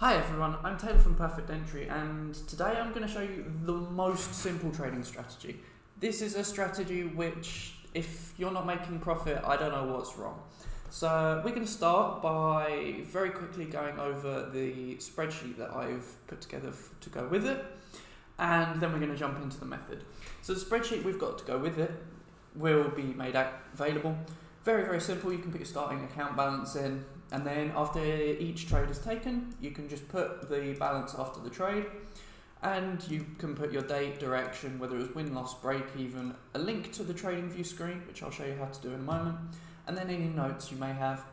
Hi everyone, I'm Taylor from Perfect Entry and today I'm going to show you the most simple trading strategy. This is a strategy which, if you're not making profit, I don't know what's wrong. So we're going to start by very quickly going over the spreadsheet that I've put together to go with it and then we're going to jump into the method. So the spreadsheet we've got to go with it will be made available. Very, very simple. You can put your starting account balance in, and then after each trade is taken, you can just put the balance after the trade and you can put your date, direction, whether it was win, loss, break even, a link to the TradingView screen, which I'll show you how to do in a moment, and then any notes you may have.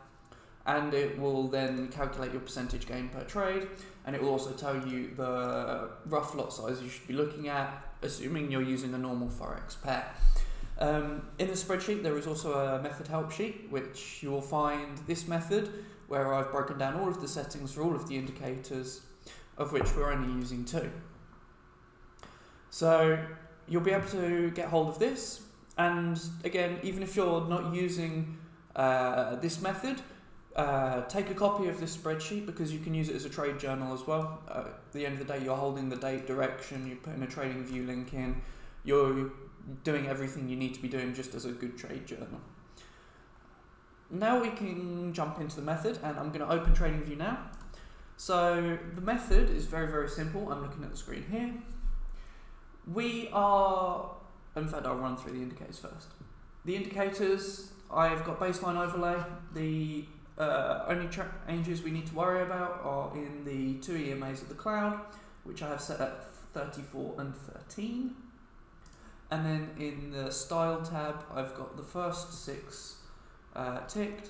And it will then calculate your percentage gain per trade, and it will also tell you the rough lot size you should be looking at, assuming you're using a normal Forex pair. Um, in the spreadsheet, there is also a method help sheet, which you will find this method, where I've broken down all of the settings for all of the indicators, of which we're only using two. So you'll be able to get hold of this, and again, even if you're not using uh, this method, uh, take a copy of this spreadsheet because you can use it as a trade journal as well. Uh, at the end of the day, you're holding the date, direction, you're putting a TradingView link in, you're doing everything you need to be doing just as a good trade journal. Now we can jump into the method and I'm going to open TradingView now. So the method is very, very simple. I'm looking at the screen here. We are, in fact, I'll run through the indicators first. The indicators, I've got baseline overlay. The uh, only changes we need to worry about are in the two EMAs of the cloud, which I have set at 34 and 13. And then in the style tab, I've got the first six uh, ticked.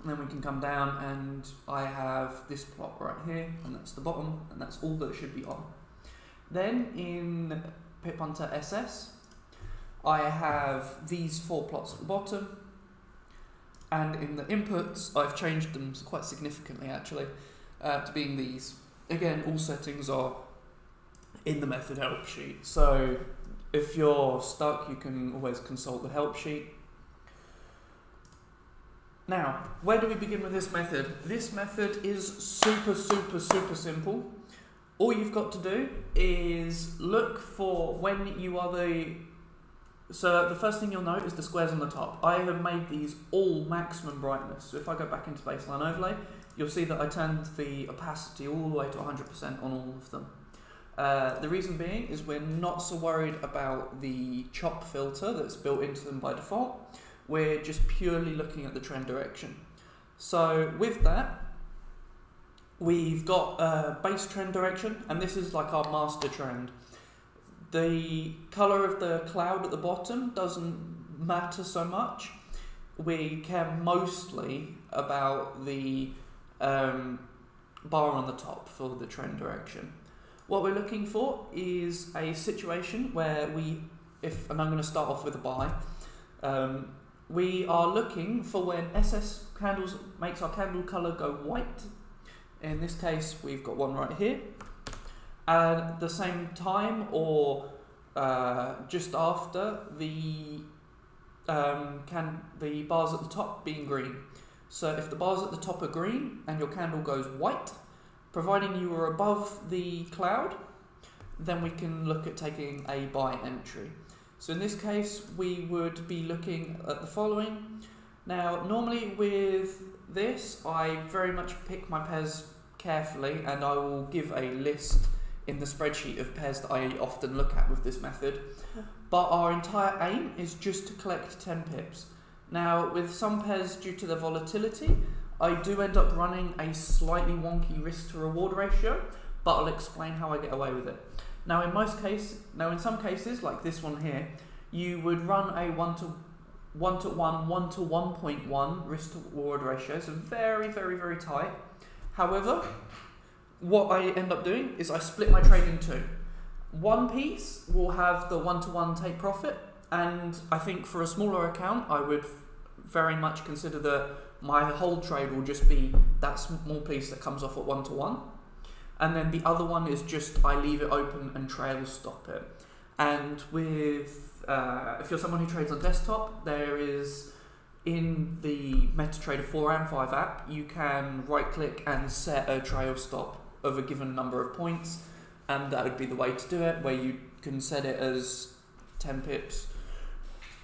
And then we can come down and I have this plot right here, and that's the bottom, and that's all that should be on. Then in Pip Hunter SS, I have these four plots at the bottom, and in the inputs, I've changed them quite significantly actually uh, to being these. Again, all settings are in the method help sheet. So if you're stuck, you can always consult the help sheet. Now, where do we begin with this method? This method is super, super, super simple. All you've got to do is look for when you are the... So the first thing you'll note is the squares on the top. I have made these all maximum brightness. So if I go back into baseline overlay, you'll see that I turned the opacity all the way to 100% on all of them. Uh, the reason being is we're not so worried about the chop filter that's built into them by default. We're just purely looking at the trend direction. So with that, we've got a base trend direction, and this is like our master trend. The color of the cloud at the bottom doesn't matter so much. We care mostly about the um, bar on the top for the trend direction. What we're looking for is a situation where we, if, and I'm going to start off with a buy, um, we are looking for when SS candles makes our candle color go white. In this case, we've got one right here. At the same time or uh, just after the um, can the bars at the top being green. So if the bars at the top are green and your candle goes white, Providing you are above the cloud, then we can look at taking a buy entry. So in this case, we would be looking at the following. Now, normally with this, I very much pick my pairs carefully and I will give a list in the spreadsheet of pairs that I often look at with this method. But our entire aim is just to collect 10 pips. Now, with some pairs, due to the volatility, I do end up running a slightly wonky risk to reward ratio, but I'll explain how I get away with it. Now, in most cases, now in some cases, like this one here, you would run a one to one to one, one to one point one risk to reward ratio, so very, very, very tight. However, what I end up doing is I split my trade in two. One piece will have the one to one take profit, and I think for a smaller account, I would very much consider that my whole trade will just be that small piece that comes off at one to one. And then the other one is just I leave it open and trail stop it. And with, uh, if you're someone who trades on desktop, there is in the MetaTrader 4 and 5 app, you can right click and set a trail stop of a given number of points, and that would be the way to do it, where you can set it as 10 pips,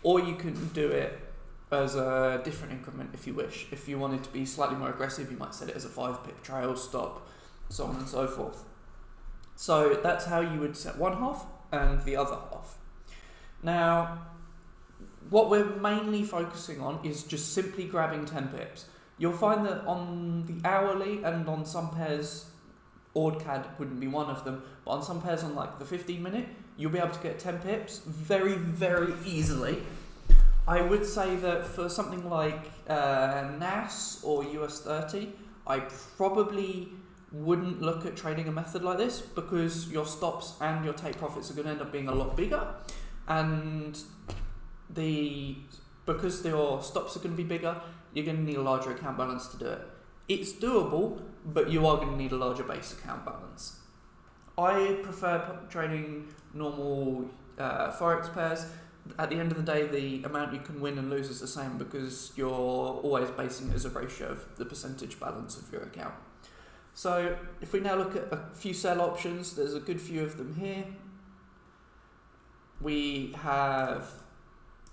or you can do it as a different increment if you wish. If you wanted to be slightly more aggressive, you might set it as a 5 pip trail stop, so on and so forth. So that's how you would set one half and the other half. Now, what we're mainly focusing on is just simply grabbing 10 pips. You'll find that on the hourly and on some pairs, AUDCAD wouldn't be one of them, but on some pairs on like the 15 minute, you'll be able to get 10 pips very, very easily. I would say that for something like uh, NAS or US 30, I probably wouldn't look at trading a method like this because your stops and your take profits are going to end up being a lot bigger. And the because your stops are going to be bigger, you're going to need a larger account balance to do it. It's doable, but you are going to need a larger base account balance. I prefer trading normal uh, forex pairs. At the end of the day, the amount you can win and lose is the same because you're always basing it as a ratio of the percentage balance of your account. So if we now look at a few sell options, there's a good few of them here. We have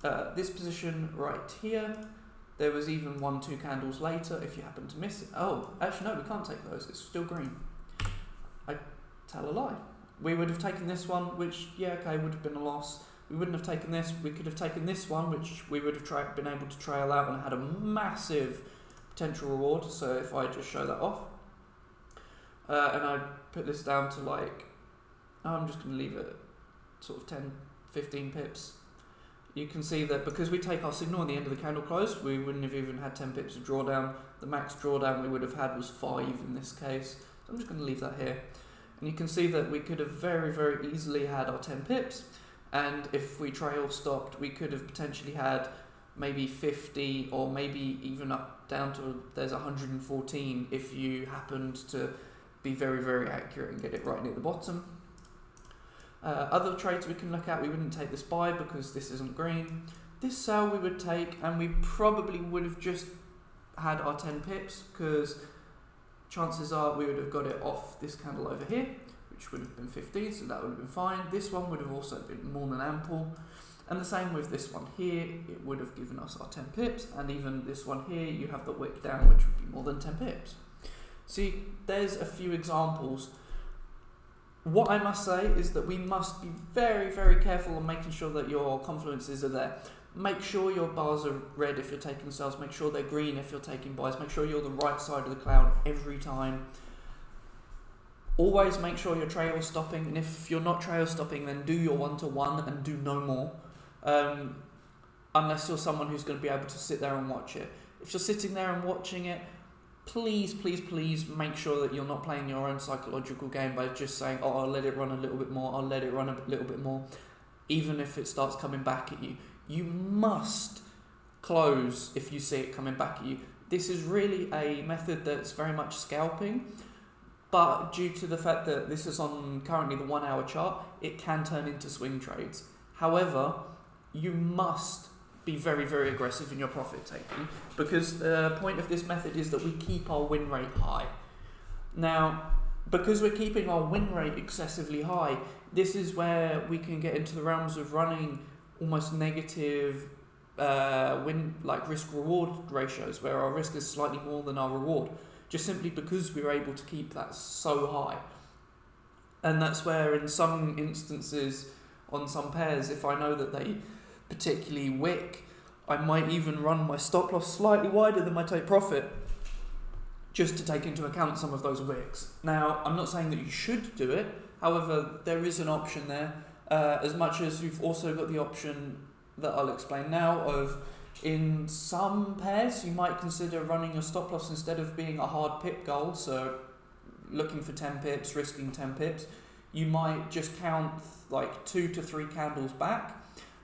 uh, this position right here. There was even one, two candles later if you happen to miss it. Oh, actually no, we can't take those. It's still green. I tell a lie. We would have taken this one, which, yeah, okay, would have been a loss. We wouldn't have taken this. We could have taken this one, which we would have tried, been able to trail out and had a massive potential reward. So if I just show that off, uh, and I put this down to like, I'm just going to leave it sort of 10, 15 pips you can see that because we take our signal at the end of the candle close, we wouldn't have even had 10 pips of drawdown. The max drawdown we would have had was 5 in this case. So I'm just going to leave that here. And you can see that we could have very, very easily had our 10 pips. And if we trail stopped, we could have potentially had maybe 50 or maybe even up down to there's 114 if you happened to be very, very accurate and get it right near the bottom. Uh, other trades we can look at, we wouldn't take this buy because this isn't green. This sell we would take and we probably would have just had our 10 pips because chances are we would have got it off this candle over here, which would have been 15, so that would have been fine. This one would have also been more than ample. And the same with this one here, it would have given us our 10 pips, and even this one here, you have the wick down, which would be more than 10 pips. See, there's a few examples what I must say is that we must be very, very careful on making sure that your confluences are there. Make sure your bars are red if you're taking sells. Make sure they're green if you're taking buys. Make sure you're the right side of the cloud every time. Always make sure you're trail stopping, and if you're not trail stopping, then do your one to one and do no more. Um, unless you're someone who's going to be able to sit there and watch it. If you're sitting there and watching it, please, please, please make sure that you're not playing your own psychological game by just saying, oh, I'll let it run a little bit more, I'll let it run a little bit more, even if it starts coming back at you. You must close if you see it coming back at you. This is really a method that's very much scalping, but due to the fact that this is on currently the one hour chart, it can turn into swing trades. However, you must be very, very aggressive in your profit taking because the point of this method is that we keep our win rate high. Now, because we're keeping our win rate excessively high, this is where we can get into the realms of running almost negative uh, win like risk reward ratios where our risk is slightly more than our reward just simply because we're able to keep that so high and that's where in some instances on some pairs if i know that they particularly wick, I might even run my stop loss slightly wider than my take profit just to take into account some of those wicks. Now, I'm not saying that you should do it, however, there is an option there, uh, as much as you've also got the option that I'll explain now of in some pairs you might consider running your stop loss instead of being a hard pip goal, so looking for 10 pips, risking 10 pips, you might just count like two to three candles back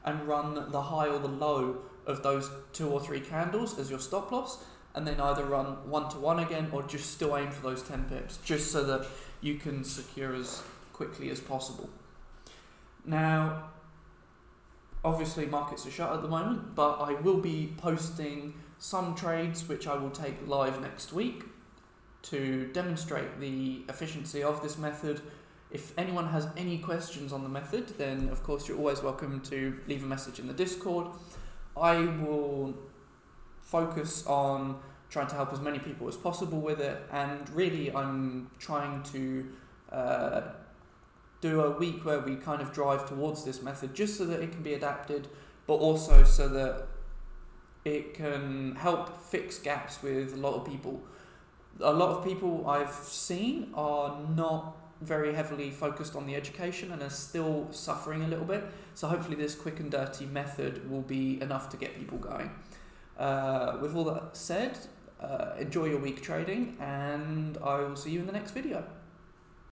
and run the high or the low of those two or three candles as your stop loss and then either run one to one again or just still aim for those 10 pips just so that you can secure as quickly as possible. Now, obviously markets are shut at the moment, but I will be posting some trades which I will take live next week to demonstrate the efficiency of this method. If anyone has any questions on the method, then of course you're always welcome to leave a message in the Discord. I will focus on trying to help as many people as possible with it, and really I'm trying to uh, do a week where we kind of drive towards this method just so that it can be adapted, but also so that it can help fix gaps with a lot of people. A lot of people I've seen are not very heavily focused on the education and are still suffering a little bit. So hopefully this quick and dirty method will be enough to get people going. Uh, with all that said, uh, enjoy your week trading and I will see you in the next video.